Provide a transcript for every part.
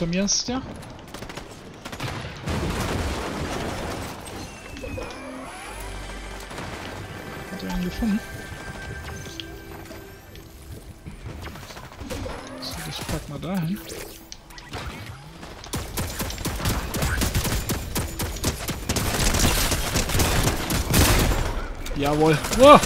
Hinter mir ist der. Hat er ihn gefunden? So, das pack mal dahin. Jawohl. Wow.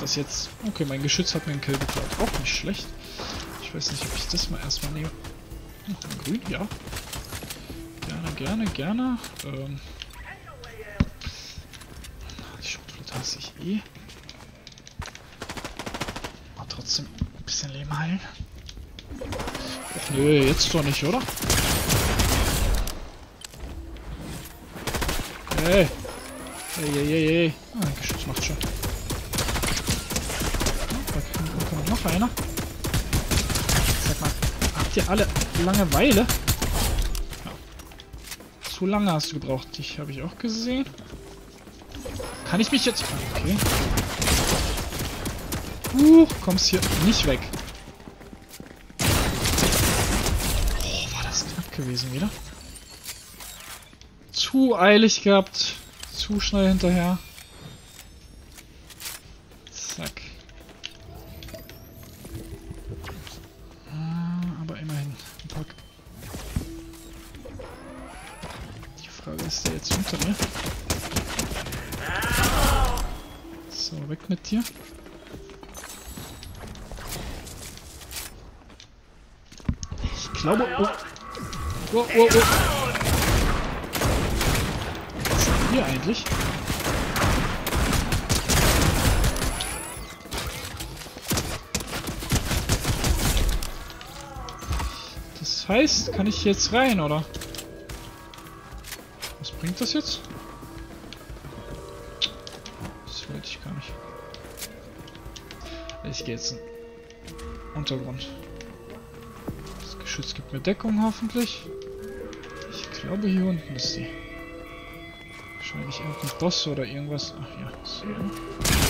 Das jetzt. Okay, mein Geschütz hat mir einen Kill geklaut. Auch nicht schlecht. Ich weiß nicht, ob ich das mal erstmal nehme. Ein Grün, ja. Gerne, gerne, gerne. Ähm. Die Schrotflinte hasse ich eh. Aber trotzdem ein bisschen Leben heilen. Ach, nö, jetzt doch nicht, oder? Hey! Hey, hey, hey, hey. Ah, Geschütz macht schon. Da kommt noch einer. Ihr alle Langeweile? Zu lange hast du gebraucht. Dich habe ich auch gesehen. Kann ich mich jetzt... Okay. Huch, kommst hier nicht weg. Oh, war das knapp gewesen wieder. Zu eilig gehabt zu schnell hinterher. Ist der jetzt unter mir? So, weg mit dir. Ich glaube... Oh. Oh, oh, oh. hier eigentlich? Das heißt, kann ich jetzt rein, oder? Bringt das jetzt? Das wollte ich gar nicht. Ich gehe jetzt in Untergrund. Das Geschütz gibt mir Deckung hoffentlich. Ich glaube, hier unten ist sie. Wahrscheinlich irgendein Boss oder irgendwas. Ach ja, so.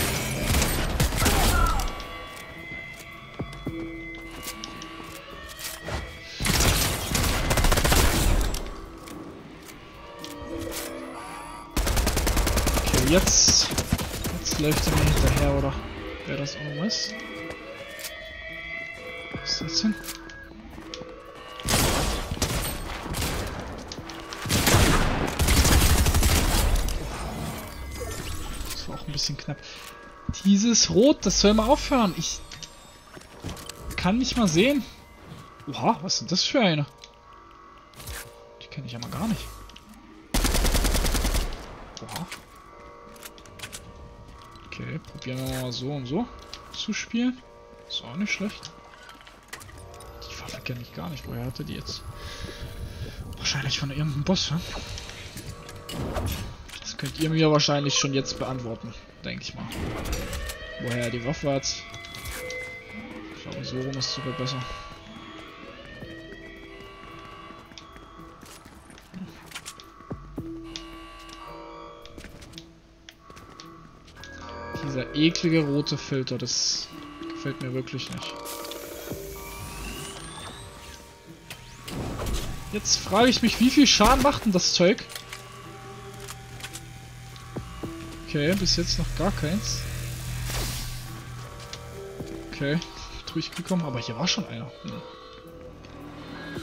Jetzt... Jetzt läuft er mir hinterher, oder? Wer das auch ist. Was ist das denn? bisschen knapp. Dieses Rot, das soll mal aufhören. Ich kann nicht mal sehen. Oha, was ist das für eine? Die kenne ich ja mal gar nicht. Oha. Okay, probieren wir mal so und so zu spielen. Ist auch nicht schlecht. Die Waffe kenne ich gar nicht. Woher hatte die jetzt? Wahrscheinlich von irgendeinem Boss, ne? Das könnt ihr mir wahrscheinlich schon jetzt beantworten denke ich mal. Woher die Waffe hat. Ich glaube, so rum ist sogar besser. Dieser eklige rote Filter, das gefällt mir wirklich nicht. Jetzt frage ich mich, wie viel Schaden macht denn das Zeug? Okay, bis jetzt noch gar keins. Okay, durchgekommen, aber hier war schon einer. Hm.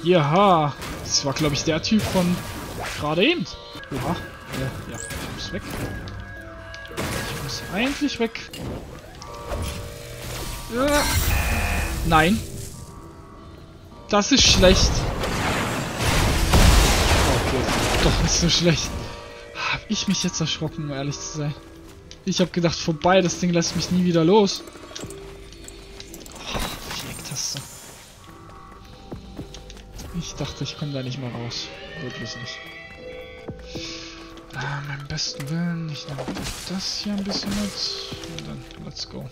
Ja, das war glaube ich der Typ von gerade eben. Oha, ja, ja, ich muss weg. Muss eigentlich weg. Ja. Nein. Das ist schlecht. Doch nicht so schlecht ich mich jetzt erschrocken, um ehrlich zu sein. Ich habe gedacht, vorbei, das Ding lässt mich nie wieder los. Oh. Ich dachte, ich komme da nicht mehr raus. Wirklich nicht. Ah, meinem besten Willen, ich nehme das hier ein bisschen mit. Und dann, let's go.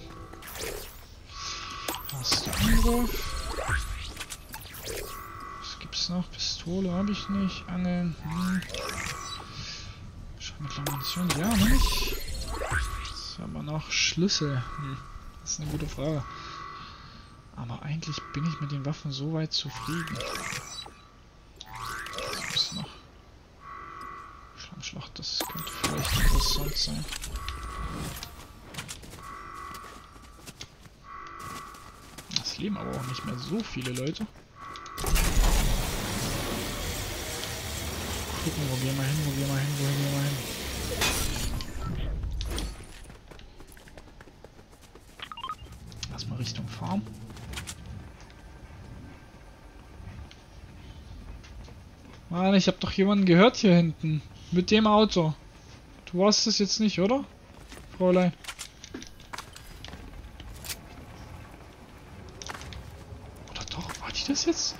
Hast du Angriff? Was gibt's noch? Pistole habe ich nicht. Angeln. Hm. Munition, ja, nicht. Was haben wir noch? Schlüssel. Hm. Das ist eine gute Frage. Aber eigentlich bin ich mit den Waffen so weit zufrieden. Sein. Es leben aber auch nicht mehr so viele Leute. Gucken, wo gehen wir hin, wo gehen wir hin, wo gehen wir hin. Erstmal Richtung Farm. Mann, ich hab doch jemanden gehört hier hinten. Mit dem Auto. Du warst es jetzt nicht, oder? Fräulein. Oder doch? War die das jetzt?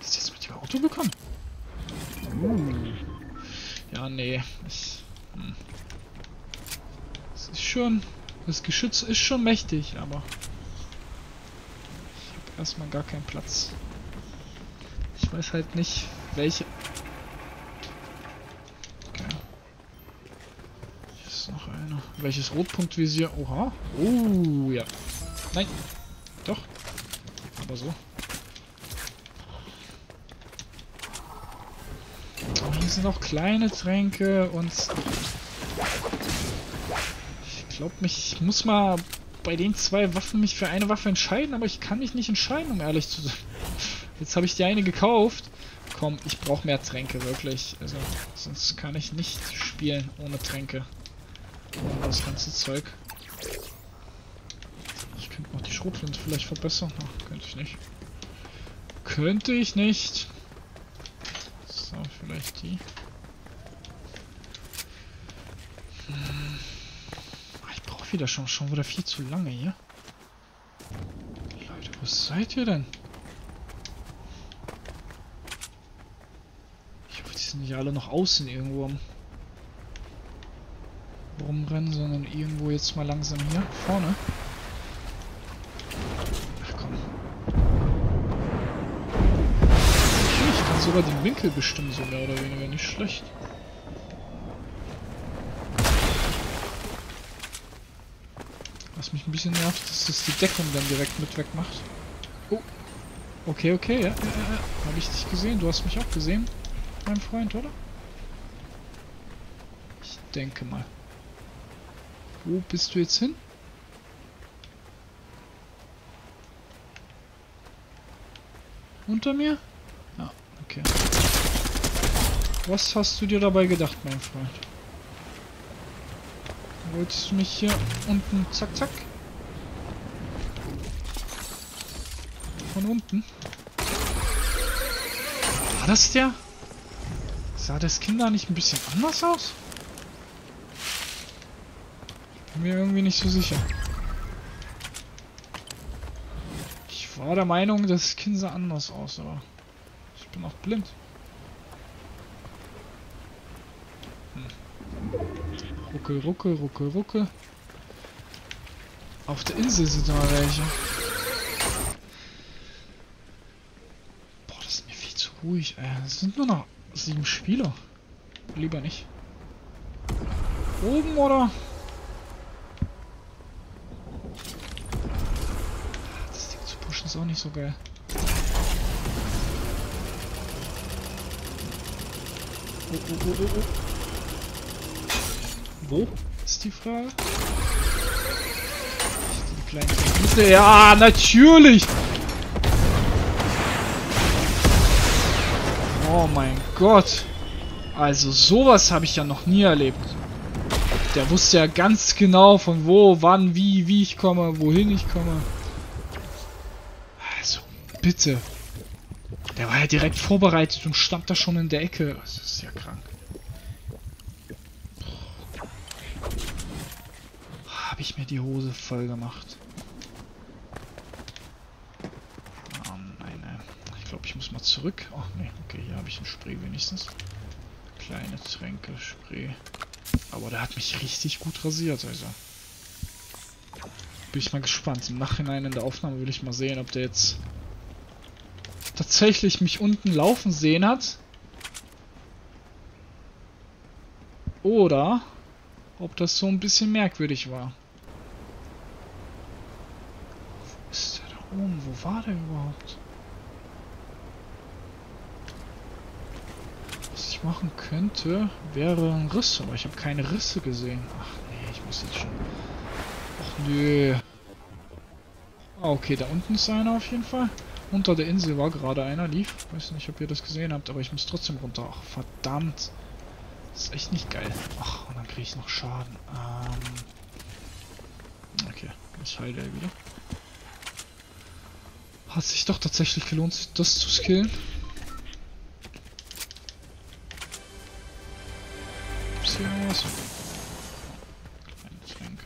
Ist jetzt mit dem Auto gekommen? Uh. Ja, nee. Ich, hm. Es ist schon... Das Geschütz ist schon mächtig, aber... Ich habe erstmal gar keinen Platz. Ich weiß halt nicht, welche Welches Rotpunktvisier? Oha. Oh, ja. Nein. Doch. Aber so. Hier sind auch kleine Tränke und... Ich glaube ich muss mal bei den zwei Waffen mich für eine Waffe entscheiden, aber ich kann mich nicht entscheiden, um ehrlich zu sein. Jetzt habe ich die eine gekauft. Komm, ich brauche mehr Tränke, wirklich. Also, sonst kann ich nicht spielen ohne Tränke. Das ganze Zeug. Ich könnte noch die Schrotflinte vielleicht verbessern. Ach, könnte ich nicht. Könnte ich nicht. So, vielleicht die. Hm. Ich brauche wieder schon, schon wieder viel zu lange hier. Leute, wo seid ihr denn? Ich hoffe, die sind nicht alle noch außen irgendwo am rumrennen, sondern irgendwo jetzt mal langsam hier vorne. Ach komm. Ich kann sogar den Winkel bestimmen, so mehr oder weniger nicht schlecht. Was mich ein bisschen nervt, ist, dass die Deckung dann direkt mit wegmacht. Oh. Okay, okay, ja, ja, ja. Habe ich dich gesehen? Du hast mich auch gesehen, mein Freund, oder? Ich denke mal. Wo bist du jetzt hin? Unter mir? Ja, okay. Was hast du dir dabei gedacht, mein Freund? Wolltest du mich hier unten zack zack? Von unten? War das der? Sah das Kind da nicht ein bisschen anders aus? Mir irgendwie nicht so sicher. Ich war der Meinung, das Kind sah anders aus, aber ich bin auch blind. Hm. Ruckel, ruckel, ruckel, ruckel. Auf der Insel sind da welche. Boah, das ist mir viel zu ruhig. Ey. Es sind nur noch sieben Spieler. Lieber nicht. Oben oder? ist auch nicht so geil. Oh, oh, oh, oh, oh. Wo ist die Frage? Die kleinen Mitte. Ja, natürlich! Oh mein Gott. Also sowas habe ich ja noch nie erlebt. Der wusste ja ganz genau von wo, wann, wie, wie ich komme, wohin ich komme. Bitte. Der war ja direkt vorbereitet und stand da schon in der Ecke. Das ist ja krank. Habe ich mir die Hose voll gemacht. Oh nein, nein. Ich glaube, ich muss mal zurück. Ach oh, nee, okay, hier habe ich ein Spray wenigstens. Kleine Tränke, Spray. Aber der hat mich richtig gut rasiert, also. Bin ich mal gespannt. Im Nachhinein in der Aufnahme will ich mal sehen, ob der jetzt tatsächlich mich unten laufen sehen hat. Oder ob das so ein bisschen merkwürdig war. Wo ist der da oben. Wo war der überhaupt? Was ich machen könnte, wäre ein Riss, aber ich habe keine Risse gesehen. Ach nee, ich muss jetzt schon... Ach nö. Ah, okay, da unten ist einer auf jeden Fall. Unter der Insel war gerade einer, lief. Weiß nicht, ob ihr das gesehen habt, aber ich muss trotzdem runter. Ach, verdammt. Das ist echt nicht geil. Ach, und dann kriege ich noch Schaden. Ähm... Okay, ich heile wieder. Hat sich doch tatsächlich gelohnt, das zu skillen. Gibt's hier was? Kleine Tränke.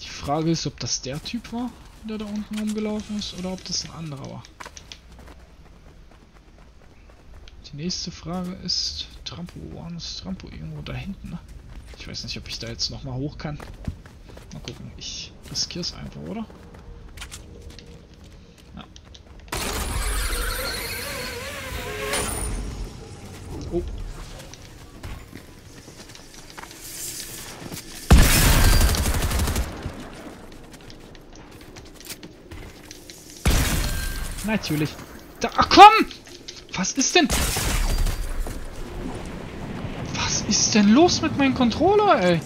Die Frage ist, ob das der Typ war, der da unten rumgelaufen ist, oder ob das ein anderer war. Die nächste Frage ist, Trampo, wo ist Trampo? Irgendwo da hinten, ne? Ich weiß nicht, ob ich da jetzt nochmal hoch kann. Mal gucken, ich riskiere es einfach, oder? Natürlich. Da, ach komm! Was ist denn? Was ist denn los mit meinem Controller, ey?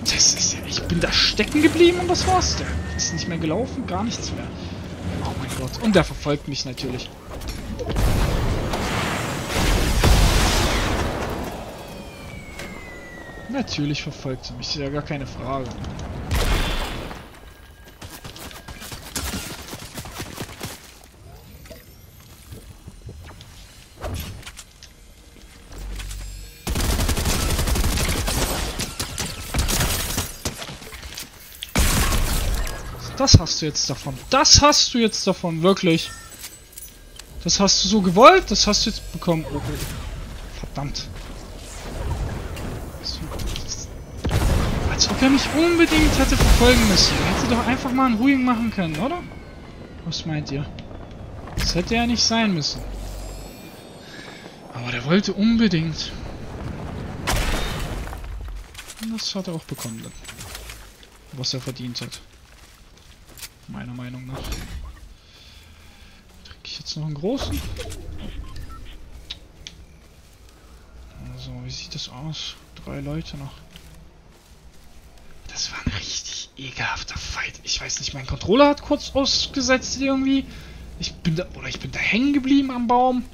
Das ist ja... Ich bin da stecken geblieben und das war's. Der ist nicht mehr gelaufen, gar nichts mehr. Oh mein Gott. Und der verfolgt mich natürlich. Natürlich verfolgt er mich, ist ja gar keine Frage. Das hast du jetzt davon. Das hast du jetzt davon, wirklich. Das hast du so gewollt, das hast du jetzt bekommen. Oh, oh. Verdammt. Als ob er mich unbedingt hätte verfolgen müssen. Er hätte doch einfach mal einen ruhigen machen können, oder? Was meint ihr? Das hätte ja nicht sein müssen. Aber der wollte unbedingt. Und das hat er auch bekommen dann. Was er verdient hat. Meiner Meinung nach. Trinke ich jetzt noch einen großen? Also, wie sieht das aus? Drei Leute noch. Das war ein richtig ekelhafter Fight. Ich weiß nicht, mein Controller hat kurz ausgesetzt irgendwie. Ich bin da, oder ich bin da hängen geblieben am Baum.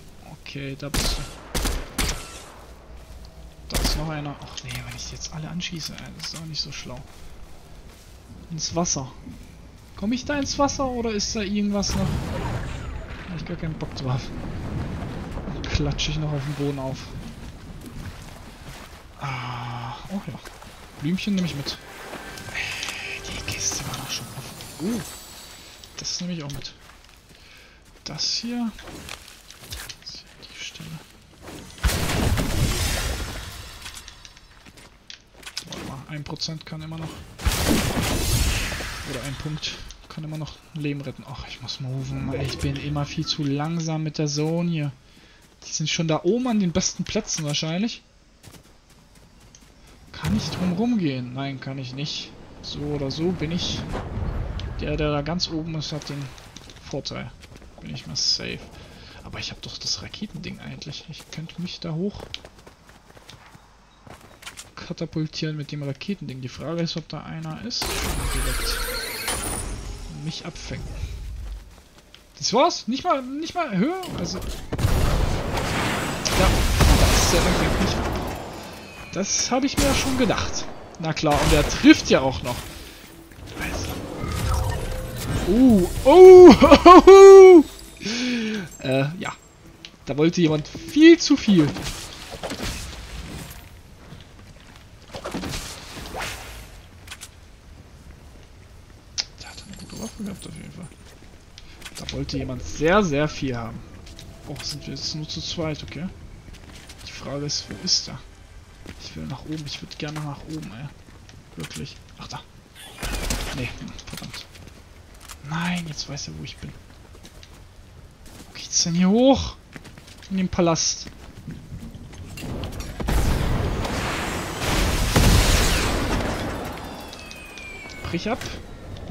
Okay, da bist du. Da ist noch einer. Ach nee, wenn ich jetzt alle anschieße, das ist auch nicht so schlau. Ins Wasser. Komme ich da ins Wasser oder ist da irgendwas noch? Hab ich gar keinen Bock drauf. Dann klatsche ich noch auf den Boden auf. Ah, oh ja. Blümchen nehme ich mit. Die Kiste war doch schon offen. Uh, das nehme ich auch mit. Das hier. Das hier die Stelle. Warte mal, ein Prozent kann immer noch. Oder ein Punkt kann immer noch Leben retten. Ach, ich muss moven. Ich bin immer viel zu langsam mit der Zone hier. Die sind schon da oben an den besten Plätzen wahrscheinlich. Kann ich drum rumgehen? Nein, kann ich nicht. So oder so bin ich... Der, der da ganz oben ist, hat den Vorteil. Bin ich mal safe. Aber ich habe doch das Raketending eigentlich. Ich könnte mich da hoch katapultieren mit dem Raketending. Die Frage ist, ob da einer ist. Direkt mich abfängt. Das war's? Nicht mal, nicht mal höher? Also. Ja, das ist ja wirklich. Das habe ich mir schon gedacht. Na klar, und er trifft ja auch noch. Uh, oh, oh, oh, Äh, ja. Da wollte jemand viel zu viel. gehabt auf jeden Fall. Da wollte jemand sehr, sehr viel haben. Oh, sind wir jetzt nur zu zweit, okay? Die Frage ist, wo ist er? Ich will nach oben, ich würde gerne nach oben, ey. Wirklich. Ach, da. Nee, verdammt. Nein, jetzt weiß er, wo ich bin. Wo geht's denn hier hoch? In den Palast. Brich ab.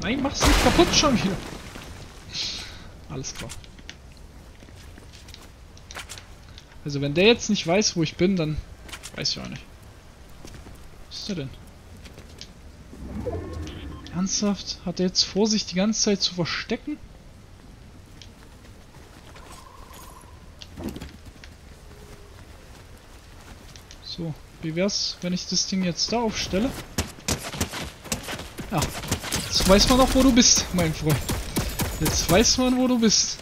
Nein, mach's nicht kaputt schon wieder. Alles klar. Also wenn der jetzt nicht weiß, wo ich bin, dann weiß ich auch nicht. Was ist der denn? Ernsthaft? Hat er jetzt vor, sich die ganze Zeit zu verstecken? So, wie wär's, wenn ich das Ding jetzt da aufstelle? Ja, jetzt weiß man auch, wo du bist, mein Freund. Jetzt weiß man, wo du bist.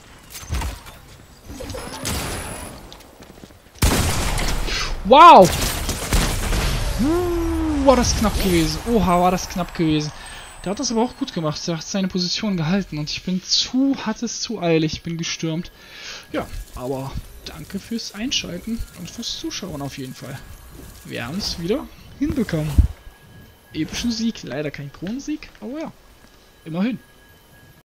Wow! Uh, war das knapp gewesen. Oha, war das knapp gewesen. Der hat das aber auch gut gemacht. Der hat seine Position gehalten und ich bin zu, hat es zu eilig, ich bin gestürmt. Ja, aber danke fürs Einschalten und fürs Zuschauen auf jeden Fall. Wir haben es wieder hinbekommen. Epischen Sieg. Leider kein Kronensieg, aber ja, immerhin.